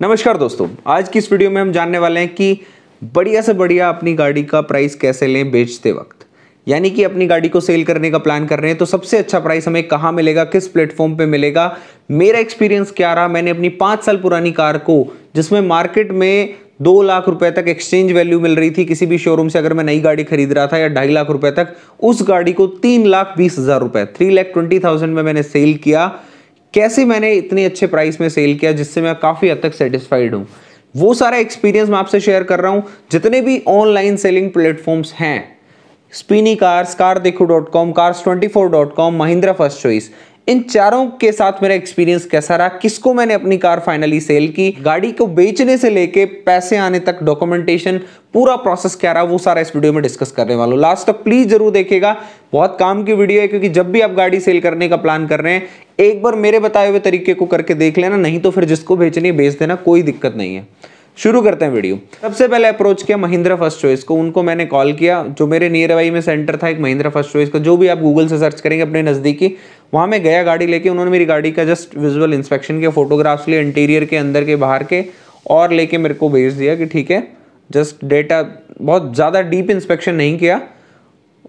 नमस्कार दोस्तों, आज की इस वीडियो में हम जानने वाले हैं कि बढ़िया से बढ़िया अपनी गाड़ी का प्राइस कैसे लें बेचते वक्त। यानी कि अपनी गाड़ी को सेल करने का प्लान कर रहे हैं तो सबसे अच्छा प्राइस हमें कहाँ मिलेगा, किस प्लेटफॉर्म पे मिलेगा, मेरा एक्सपीरियंस क्या रहा, मैंने अपनी पाँच साल पुरानी कार को, जिसमें मार्केट में दो लाख रुपए तक एक्सचेंज वैल्यू मिल रही थी, किसी भी शोरूम से अगर मैं नई गाड़ी खरीद रहा था या ढाई लाख रुपए तक, उस गाड़ी को तीन लाख बीस हज़ार रुपए थ्री लाख ट्वेंटी थाउज़ेंड में मैंने सेल किया। कैसे मैंने इतने अच्छे प्राइस में सेल किया जिससे मैं काफ़ी हद तक सेटिस्फाइड हूँ? वो सारा एक्सपीरियंस मैं आपसे शेयर कर रहा हूँ। जितने भी ऑनलाइन सेलिंग प्लेटफॉर्म्स हैं Spinny cars car Dekho dot com cars twenty four dot com Mahindra first choice इन चारों के साथ मेरा एक्सपीरियंस कैसा रहा? किसको मैंने अपनी कार फाइनली सेल की? गाड़ी को बेचने से लेके पैसे आने तक डॉक्यूमेंटेशन पूरा प्रोसेस क्या रहा? वो सारा इस वीडियो में डिस्कस करने वाला हूँ। लास्ट तक प्लीज़ ज़रूर देखिएगा। बहुत काम की वीडियो है, क्योंकि जब भी आप गाड़ी सेल करने का प्लान कर रहे हैं, एक बार मेरे बताए हुए तरीके को करके देख लेना, नहीं तो फिर जिसको भेजनी बेच देना, कोई दिक्कत नहीं है। शुरू करते हैं वीडियो सबसे पहले अप्रोच किया महिंद्रा फ़र्स्ट चॉइस को। उनको मैंने कॉल किया, जो मेरे नियर बाई में सेंटर था, एक महिंद्रा फ़र्स्ट चॉइस का, जो भी आप गूगल से सर्च करेंगे अपने नज़दीकी वहाँ मैं गया गाड़ी लेके, उन्होंने मेरी गाड़ी का जस्ट विजुअल इंस्पेक्शन किया फोटोग्राफ्स लिए इंटीरियर के, अंदर के, बाहर के, और लेके मेरे को भेज दिया कि ठीक है जस्ट डेटा बहुत ज़्यादा डीप इंस्पेक्शन नहीं किया।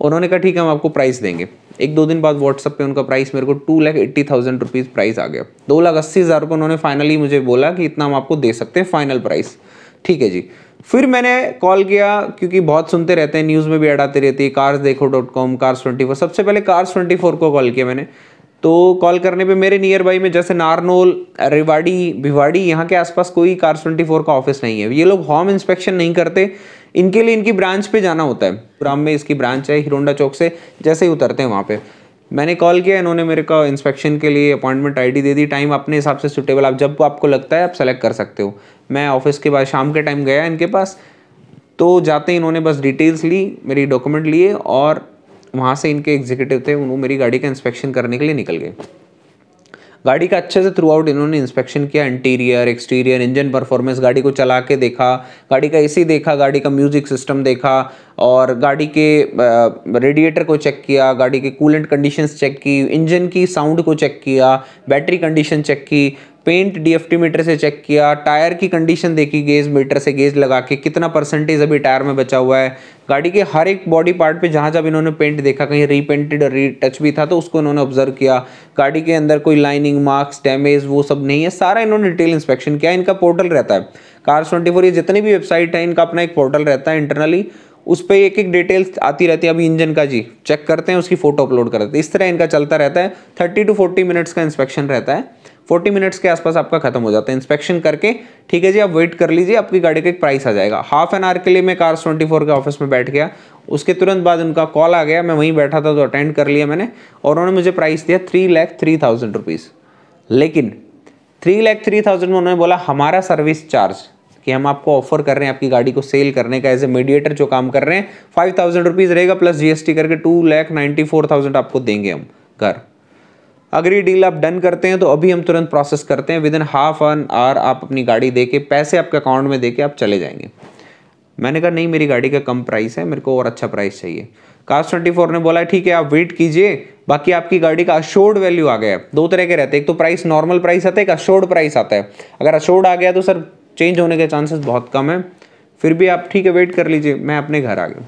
उन्होंने कहा, ठीक है, हम आपको प्राइस देंगे। एक दो दिन बाद व्हाट्सअप पे उनका प्राइस मेरे को two lakh eighty thousand rupees price आ गया। दो लाख अस्सी हज़ार रुपये उन्होंने फाइनली मुझे बोला कि इतना हम आपको दे सकते हैं फाइनल प्राइस ठीक है जी। फिर मैंने कॉल किया, क्योंकि बहुत सुनते रहते हैं, न्यूज़ में भी ऐड आती रहती है cars Dekho dot com cars twenty four सबसे पहले कार्स ट्वेंटी फोर को कॉल किया मैंने। तो कॉल करने पे मेरे नियर बाई में जैसे नारनोल, रेवाड़ी, भिवाड़ी, यहाँ के आसपास कोई कार्स ट्वेंटी फोर का ऑफ़िस नहीं है। ये लोग होम इंस्पेक्शन नहीं करते, इनके लिए इनकी ब्रांच पे जाना होता है। ग्राम में इसकी ब्रांच है, हिरोंडा चौक से जैसे ही उतरते हैं वहाँ पे। मैंने कॉल किया, इन्होंने मेरे को इंस्पेक्शन के लिए अपॉइंटमेंट आईडी दे दी। टाइम अपने हिसाब से सुटेबल आप जब आपको लगता है, आप सेलेक्ट कर सकते हो। मैं ऑफ़िस के बाद, शाम के टाइम गया इनके पास तो जाते ही इन्होंने बस डिटेल्स ली, मेरी डॉक्यूमेंट लिए और वहाँ से इनके एग्जीक्यूटिव थे उन्होंने मेरी गाड़ी का इंस्पेक्शन करने के लिए निकल गए। गाड़ी का अच्छे से थ्रू आउट इन्होंने इंस्पेक्शन किया इंटीरियर एक्सटीरियर इंजन परफॉर्मेंस गाड़ी को चला के देखा, गाड़ी का एसी देखा, गाड़ी का म्यूज़िक सिस्टम देखा, और गाड़ी के रेडिएटर को चेक किया, गाड़ी के कूलेंट कंडीशंस चेक की इंजन की साउंड को चेक किया बैटरी कंडीशन चेक की पेंट डीएफटी मीटर से चेक किया टायर की कंडीशन देखी गेज मीटर से गेज लगा के, कितना परसेंटेज अभी टायर में बचा हुआ है गाड़ी के हर एक बॉडी पार्ट पे जहाँ जब इन्होंने पेंट देखा, कहीं रीपेंटेड रीटच भी था तो उसको इन्होंने ऑब्ज़र्व किया। गाड़ी के अंदर कोई लाइनिंग मार्क्स डैमेज वो सब नहीं है। सारा इन्होंने डिटेल इंस्पेक्शन किया। इनका पोर्टल रहता है। कार ट्वेंटी ये जितनी भी वेबसाइट है, इनका अपना एक पोर्टल रहता है इंटरनली उस पर एक एक डिटेल्स आती रहती है। अभी इंजन का जी चेक करते हैं, उसकी फ़ोटो अपलोड करते हैं। इस तरह इनका चलता रहता है। थर्टी टू फोर्टी मिनट्स का इंस्पेक्शन रहता है। फोर्टी मिनट्स के आसपास आपका खत्म हो जाता है। इंस्पेक्शन करके, ठीक है जी, आप वेट कर लीजिए, आपकी गाड़ी का एक प्राइस आ जाएगा। हाफ़ एन आवर के लिए मैं कार्स ट्वेंटी फोर के ऑफ़िस में बैठ गया। उसके तुरंत बाद उनका कॉल आ गया, मैं वहीं बैठा था तो अटेंड कर लिया मैंने और उन्होंने मुझे प्राइस दिया three lakh three thousand rupees लेकिन थ्री लैख थ्री थाउज़ेंड में उन्होंने बोला, हमारा सर्विस चार्ज कि हम आपको ऑफ़र कर रहे हैं, आपकी गाड़ी को सेल करने का एज ए मीडिएटर जो काम कर रहे हैं फाइव थाउज़ेंड रुपीज़ रहेगा प्लस जीएसटी करके two lakh ninety four thousand आपको देंगे हम घर। अगर ये डील आप डन करते हैं तो अभी हम तुरंत प्रोसेस करते हैं। Within half an hour आप अपनी गाड़ी दे के पैसे आपके अकाउंट में दे के आप चले जाएँगे। मैंने कहा नहीं मेरी गाड़ी का कम प्राइस है मेरे को और अच्छा प्राइस चाहिए। कास्ट ट्वेंटी फोर ने बोला ठीक है आप वेट कीजिए। बाकी आपकी गाड़ी का अशोर्ड वैल्यू आ गया है। दो तरह के रहते हैं। एक तो प्राइस नॉर्मल प्राइस आता है एक अशोर्ड प्राइस आता है। अगर अशोर्ड आ गया तो सर चेंज होने के चांसेस बहुत कम है। फिर भी आप ठीक है वेट कर लीजिए मैं अपने घर आ गया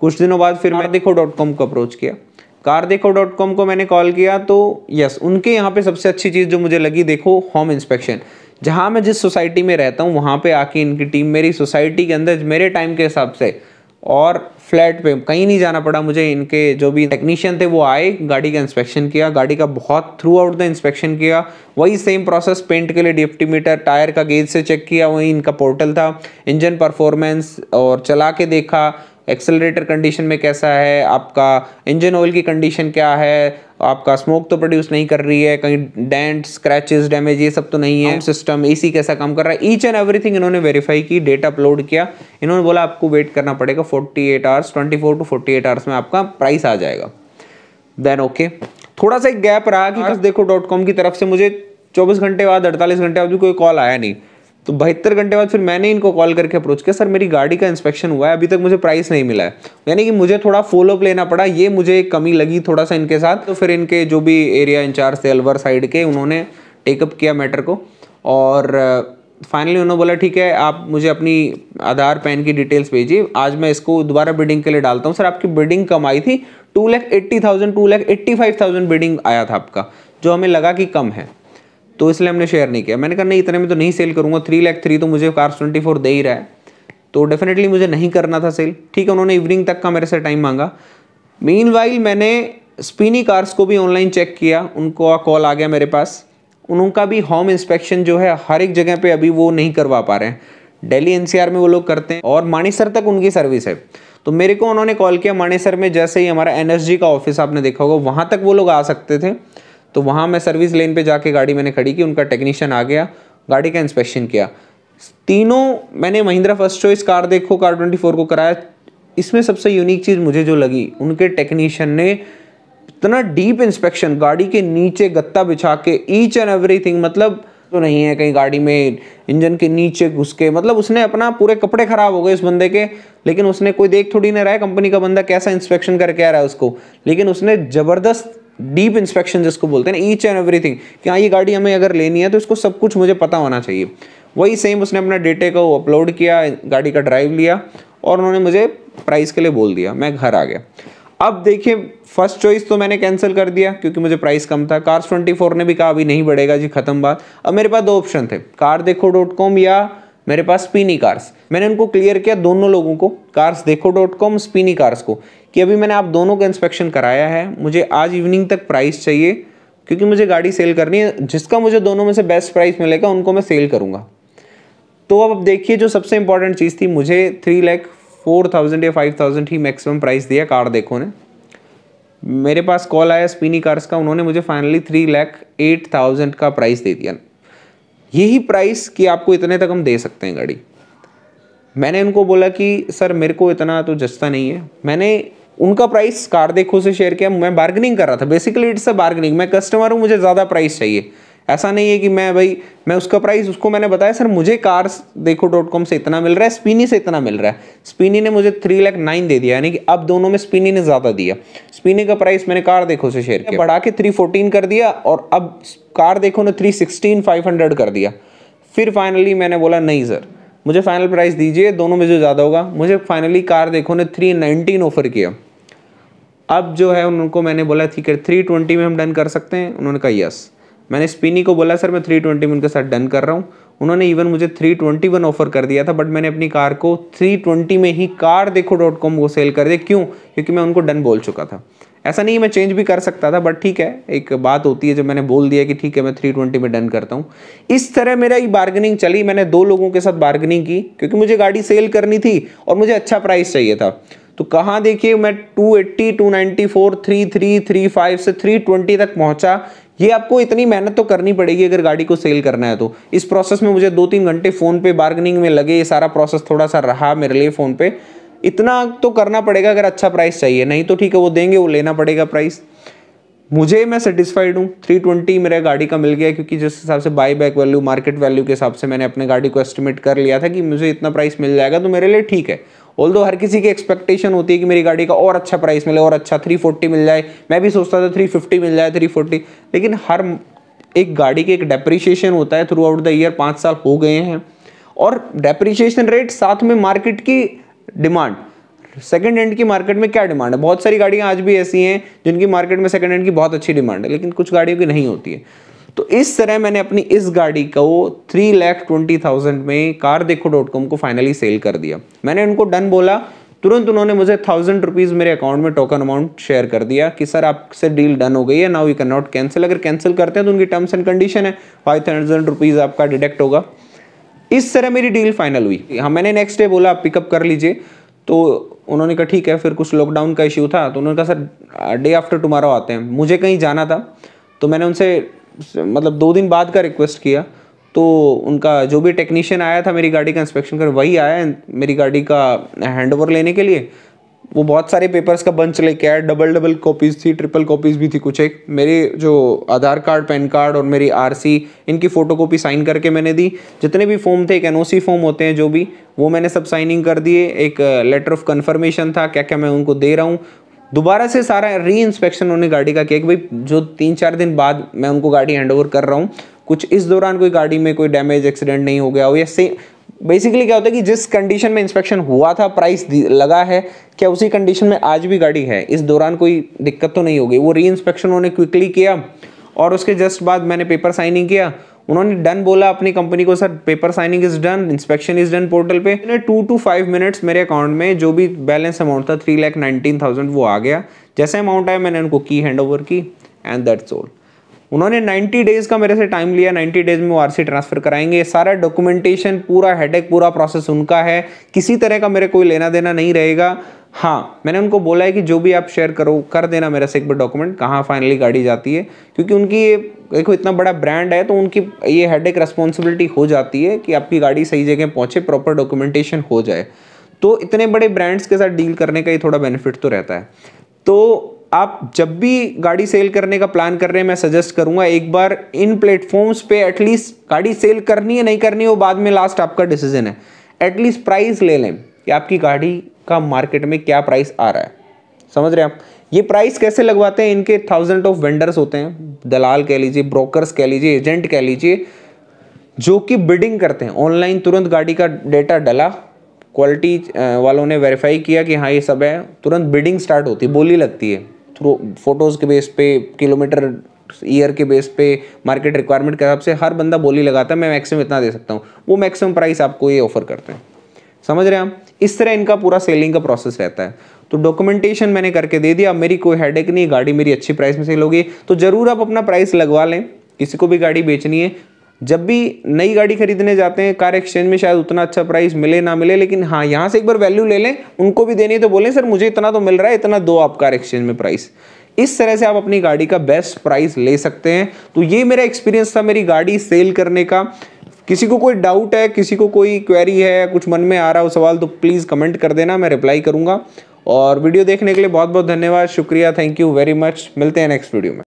कुछ दिनों बाद फिर मैं देखो डॉट कॉम को अप्रोच किया। कार देखो डॉट कॉम को मैंने कॉल किया तो यस उनके यहाँ पे सबसे अच्छी चीज़ जो मुझे लगी, देखो होम इंस्पेक्शन जहाँ मैं जिस सोसाइटी में रहता हूँ, वहाँ पे आके इनकी टीम मेरी सोसाइटी के अंदर, मेरे टाइम के हिसाब से, और फ्लैट पे कहीं नहीं जाना पड़ा मुझे, इनके जो भी टेक्नीशियन थे, वो आए, गाड़ी का इंस्पेक्शन किया, गाड़ी का बहुत थ्रू आउट द इंस्पेक्शन किया, वही सेम प्रोसेस पेंट के लिए डिफ्टी मीटर टायर का गेज से चेक किया, वही इनका पोर्टल था इंजन परफॉर्मेंस और चला के देखा एक्सेलरेटर कंडीशन में कैसा है? आपका इंजन ऑयल की कंडीशन क्या है? आपका स्मोक तो प्रोड्यूस नहीं कर रही है कहीं डेंट स्क्रैचेस डैमेज ये सब तो नहीं है। सिस्टम एसी कैसा काम कर रहा है? ईच एंड एवरीथिंग इन्होंने वेरीफाई की डेटा अपलोड किया। इन्होंने बोला आपको वेट करना पड़ेगा 48 आवर्स 24 टू 48 आवर्स में आपका प्राइस आ जाएगा। Then okay okay. थोड़ा सा एक गैप रहा कि बस देखो डॉट कॉम की तरफ़ से मुझे 24 घंटे बाद 48 घंटे बाद भी कोई कॉल आया नहीं। तो बहत्तर घंटे बाद फिर मैंने इनको कॉल करके अप्रोच किया, सर, मेरी गाड़ी का इंस्पेक्शन हुआ है, अभी तक मुझे प्राइस नहीं मिला है। यानी कि मुझे थोड़ा फॉलोअप लेना पड़ा, ये मुझे एक कमी लगी थोड़ा सा इनके साथ। तो फिर इनके जो भी एरिया इंचार्ज थे, अलवर साइड के, उन्होंने टेकअप किया मैटर को। और फाइनली उन्होंने बोला, ठीक है, आप मुझे अपनी आधार, पैन की डिटेल्स भेजिए। आज मैं इसको दोबारा बिडिंग के लिए डालता हूँ। सर, आपकी बिडिंग कम आई थी two lakh eighty thousand two lakh eighty five thousand bidding आया था आपका, जो हमें लगा कि कम है। तो इसलिए हमने शेयर नहीं किया। मैंने कहा, नहीं, इतने में तो नहीं सेल करूँगा। थ्री लैख थ्री तो मुझे कार्स ट्वेंटी फोर दे ही रहा है। तो डेफिनेटली मुझे नहीं करना था सेल ठीक है, उन्होंने इवनिंग तक का मेरे से टाइम मांगा। मीन मैंने स्पिनी कार्स को भी ऑनलाइन चेक किया। उनको कॉल आ गया मेरे पास। उनका भी होम इंस्पेक्शन जो है, हर एक जगह पे अभी वो नहीं करवा पा रहे हैं। दिल्ली एनसीआर में वो लोग करते हैं और मानेसर तक उनकी सर्विस है। तो मेरे को उन्होंने कॉल किया। मानेसर में जैसे ही हमारा एनएसजी का ऑफ़िस आपने देखा होगा, वहाँ तक वो लोग आ सकते थे। तो वहाँ मैं सर्विस लेन पे जाके गाड़ी मैंने खड़ी की, उनका टेक्नीशियन आ गया, गाड़ी का इंस्पेक्शन किया। तीनों, मैंने Mahindra first choice car Dekho car twenty four को कराया। इसमें सबसे यूनिक चीज़ मुझे जो लगी, उनके टेक्नीशियन ने इतना डीप इंस्पेक्शन गाड़ी के नीचे गत्ता बिछा के ईच एंड एवरीथिंग मतलब तो नहीं है कहीं गाड़ी में इंजन के नीचे घुस के मतलब उसने अपना पूरे कपड़े खराब हो गए उस बंदे के, लेकिन उसने कोई देख थोड़ी नहीं रहा है कंपनी का बंदा कैसा इंस्पेक्शन करके आ रहा है उसको। लेकिन उसने ज़बरदस्त डीप इंस्पेक्शन जिसको बोलते हैं ईच एंड एवरीथिंग कि हाँ ये गाड़ी हमें अगर लेनी है तो इसको सब कुछ मुझे पता होना चाहिए। वही सेम उसने अपना डेटे को अपलोड किया, गाड़ी का ड्राइव लिया, और उन्होंने मुझे प्राइस के लिए बोल दिया, मैं घर आ गया। अब देखिए फ़र्स्ट चॉइस तो मैंने कैंसिल कर दिया, क्योंकि मुझे प्राइस कम था। कार्स ट्वेंटी फोर ने भी कहा, अभी नहीं बढ़ेगा जी, खत्म बात। अब मेरे पास दो ऑप्शन थे कार देखो डॉट कॉम या मेरे पास स्पीनी कार्स मैंने उनको क्लियर किया दोनों लोगों को। कार्स देखो डॉट कॉम स्पीनी कार्स को। कि अभी मैंने आप दोनों का इंस्पेक्शन कराया है, मुझे आज इवनिंग तक प्राइस चाहिए, क्योंकि मुझे गाड़ी सेल करनी है। जिसका मुझे दोनों में से बेस्ट प्राइस मिलेगा, उनको मैं सेल करूँगा। तो अब देखिए, जो सबसे इंपॉर्टेंट चीज़ थी, मुझे थ्री लैख फोर थाउज़ेंड या फाइव थाउज़ेंड ही मैक्सिमम प्राइस दिया कार देखो ने। मेरे पास कॉल आया स्पिनी कार्स का, उन्होंने मुझे finally three lakh eight thousand का प्राइस दे दिया। यही प्राइस कि आपको इतने तक हम दे सकते हैं गाड़ी। मैंने उनको बोला कि, सर, मेरे को इतना तो जस्ता नहीं है। मैंने उनका प्राइस कार देखो से शेयर किया। मैं बार्गेनिंग कर रहा था। बेसिकली इट्स अ बार्गेनिंग मैं कस्टमर हूँ, मुझे ज़्यादा प्राइस चाहिए। ऐसा नहीं है कि मैं भाई, मैं उसका प्राइस उसको मैंने बताया, सर, मुझे कार्स देखो डॉट कॉम से इतना मिल रहा है स्पिनी से इतना मिल रहा है। स्पिनी ने मुझे थ्री लैख नाइन दे दिया, यानी कि अब दोनों में स्पिनी ने ज़्यादा दिया। स्पिनी का प्राइस मैंने कार देखो से शेयर किया। बढ़ा के थ्री फोर्टीन कर दिया और अब कार देखो ने थ्री सिक्सटीन फाइव हंड्रेड कर दिया। फिर फाइनली मैंने बोला, नहीं सर मुझे फाइनल प्राइस दीजिए, दोनों में जो ज़्यादा होगा। मुझे फाइनली कार देखो ने थ्री नाइनटीन ऑफ़र किया। अब जो है, उनको मैंने बोला, ठीक है थ्री ट्वेंटी में हम डन कर सकते हैं। उन्होंने कहा यस मैंने स्पिनी को बोला सर मैं थ्री ट्वेंटी में उनके साथ डन कर रहा हूँ। उन्होंने इवन मुझे थ्री ट्वेंटी वन ऑफ़र कर दिया था बट मैंने अपनी कार को थ्री ट्वेंटी में ही कार देखो डॉट कॉम को सेल कर दिया। क्यों? क्योंकि मैं उनको डन बोल चुका था। ऐसा नहीं मैं चेंज भी कर सकता था बट ठीक है एक बात होती है जब मैंने बोल दिया कि ठीक है मैं थ्री ट्वेंटी में डन करता हूँ। इस तरह मेरा ये बार्गेनिंग चली मैंने दो लोगों के साथ बार्गेनिंग की क्योंकि मुझे गाड़ी सेल करनी थी और मुझे अच्छा प्राइस चाहिए था। तो कहाँ देखिए मैं 280, 294, 33, 35 से 320 तक पहुँचा। ये आपको इतनी मेहनत तो करनी पड़ेगी अगर गाड़ी को सेल करना है तो। इस प्रोसेस में मुझे दो तीन घंटे फ़ोन पे बार्गनिंग में लगे, ये सारा प्रोसेस थोड़ा सा रहा मेरे लिए फ़ोन पे। इतना तो करना पड़ेगा अगर अच्छा प्राइस चाहिए, नहीं तो ठीक है, वो देंगे, वो लेना पड़ेगा प्राइस मुझे मैं सेटिस्फाइड हूँ 320 मेरे गाड़ी का मिल गया क्योंकि जिस हिसाब से buy back value market value के हिसाब से मैंने अपने गाड़ी को एस्टिमेट कर लिया था कि मुझे इतना प्राइस मिल जाएगा तो मेरे लिए ठीक है। ऑल हर किसी की एक्सपेक्टेशन होती है कि मेरी गाड़ी का और अच्छा प्राइस मिले, और अच्छा थ्री फोर्टी मिल जाए, मैं भी सोचता था थ्री फिफ्टी मिल जाए थ्री फोर्टी लेकिन हर एक गाड़ी के एक डेप्रीशिएशन होता है थ्रू आउट द ईयर पाँच साल हो गए हैं। और डेप्रीशिएशन रेट साथ में मार्केट की डिमांड सेकेंड हैंड की मार्केट में क्या डिमांड है? बहुत सारी गाड़ियाँ आज भी ऐसी हैं जिनकी मार्केट में सेकेंड हैंड की बहुत अच्छी डिमांड है, लेकिन कुछ गाड़ियों की नहीं होती है। तो इस तरह मैंने अपनी इस गाड़ी को थ्री लैख ट्वेंटी थाउज़ेंड में कार देखो डॉट कॉम को फाइनली सेल कर दिया। मैंने उनको डन बोला, तुरंत उन्होंने मुझे थाउज़ेंड रुपीज़ मेरे अकाउंट में टोकन अमाउंट शेयर कर दिया कि, सर, आपसे डील डन हो गई है now you can not cancel अगर कैंसिल करते हैं तो उनकी टर्म्स एंड कंडीशन है। फाइव थाउज़ेंड रुपीज़ आपका डिडक्ट होगा। इस तरह मेरी डील फाइनल हुई। हाँ मैंने नेक्स्ट डे बोला, आप पिकअप कर लीजिए। तो उन्होंने कहा, ठीक है। फिर कुछ लॉकडाउन का इश्यू था। तो उन्होंने कहा, सर डे आफ्टर टुमारो आते हैं। मुझे कहीं जाना था। तो मैंने उनसे मतलब दो दिन बाद का रिक्वेस्ट किया तो उनका जो भी टेक्नीशियन आया था मेरी गाड़ी का इंस्पेक्शन कर, वही आया मेरी गाड़ी का हैंड ओवर लेने के लिए। वो बहुत सारे पेपर्स का बंच लेके आया डबल डबल कॉपीज़ थी ट्रिपल कॉपीज़ भी थी कुछ एक। मेरी जो आधार कार्ड, पैन कार्ड और मेरी आरसी इनकी फ़ोटो कॉपी साइन करके मैंने दी। जितने भी फॉर्म थे, एक एनओसी फॉर्म होते हैं जो भी, वो मैंने सब साइनिंग कर दिए। एक लेटर ऑफ़ कन्फर्मेशन था क्या क्या मैं उनको दे रहा हूँ। दोबारा से सारा री इंस्पेक्शन उन्होंने गाड़ी का किया कि भाई, जो तीन चार दिन बाद मैं उनको गाड़ी हैंड ओवर कर रहा हूँ, कुछ इस दौरान कोई गाड़ी में कोई डैमेज एक्सीडेंट नहीं हो गया हो या से बेसिकली क्या होता है कि जिस कंडीशन में इंस्पेक्शन हुआ था प्राइस लगा है, क्या उसी कंडीशन में आज भी गाड़ी है? इस दौरान कोई दिक्कत तो नहीं होगी। वो री इंस्पेक्शन उन्होंने क्विकली किया और उसके जस्ट बाद मैंने पेपर साइनिंग किया उन्होंने डन बोला अपनी कंपनी को, sir paper signing is done inspection is done portal पे। टू टू फाइव मिनट्स मेरे अकाउंट में जो भी बैलेंस अमाउंट था थ्री लैख नाइनटीन थाउज़ेंड वो आ गया। जैसे अमाउंट आया, मैंने उनको की हैंड ओवर की एंड दैट्स ऑल उन्होंने 90 डेज़ का मेरे से टाइम लिया 90 डेज़ में वो आरसी ट्रांसफ़र कराएँगे। सारा डॉक्यूमेंटेशन पूरा हेडेक पूरा प्रोसेस उनका है। किसी तरह का मेरे कोई लेना देना नहीं रहेगा। हाँ मैंने उनको बोला है कि जो भी आप शेयर करो, कर देना मेरे से एक बार डॉक्यूमेंट कहाँ फाइनली गाड़ी जाती है। क्योंकि उनकी ये, देखो, इतना बड़ा ब्रांड है तो उनकी ये हेड एक रिस्पॉन्सिबिलिटी हो जाती है कि आपकी गाड़ी सही जगह पहुँचे प्रॉपर डॉक्यूमेंटेशन हो जाए। तो इतने बड़े ब्रांड्स के साथ डील करने का ये थोड़ा बेनिफिट तो रहता है। तो आप जब भी गाड़ी सेल करने का प्लान कर रहे हैं, मैं सजेस्ट करूँगा, एक बार इन प्लेटफॉर्म्स पे एटलीस्ट गाड़ी सेल करनी है, नहीं करनी है, वो बाद में लास्ट आपका डिसीज़न है। एटलीस्ट प्राइस ले लें कि आपकी गाड़ी का मार्केट में क्या प्राइस आ रहा है। समझ रहे हैं आप? ये प्राइस कैसे लगवाते हैं? इनके थाउज़ेंड ऑफ़ वेंडर्स होते हैं। दलाल कह लीजिए ब्रोकर्स कह लीजिए एजेंट कह लीजिए, जो कि बिडिंग करते हैं। ऑनलाइन तुरंत गाड़ी का डेटा डला। क्वालिटी वालों ने वेरीफाई किया कि हाँ ये सब है। तुरंत बिडिंग स्टार्ट होती है, बोली लगती है। थ्रू फ़ोटोज़ के बेस पे किलोमीटर ईयर के बेस पे मार्केट रिक्वायरमेंट के हिसाब से हर बंदा बोली लगाता है, मैं मैक्सिमम इतना दे सकता हूँ। वो मैक्सिमम प्राइस आपको ये ऑफ़र करते हैं। समझ रहे हैं हम इस तरह इनका पूरा सेलिंग का प्रोसेस रहता है। तो डॉक्यूमेंटेशन मैंने करके दे दिया। मेरी कोई हेडेक नहीं, गाड़ी मेरी अच्छी प्राइस में सेल होगी। तो ज़रूर आप अपना प्राइस लगवा लें। किसी को भी गाड़ी बेचनी है जब भी नई गाड़ी खरीदने जाते हैं, कार एक्सचेंज में शायद उतना अच्छा प्राइस मिले, ना मिले, लेकिन हाँ यहाँ से एक बार वैल्यू ले लें, उनको भी देनी तो बोलें, सर, मुझे इतना तो मिल रहा है, इतना दो आप कार एक्सचेंज में प्राइस इस तरह से आप अपनी गाड़ी का बेस्ट प्राइस ले सकते हैं। तो ये मेरा एक्सपीरियंस था मेरी गाड़ी सेल करने का। किसी को कोई डाउट है, किसी को कोई क्वेरी है कुछ मन में आ रहा हो सवाल तो प्लीज़ कमेंट कर देना, मैं रिप्लाई करूँगा। और वीडियो देखने के लिए बहुत बहुत धन्यवाद, शुक्रिया थैंक यू वेरी मच मिलते हैं नेक्स्ट वीडियो में।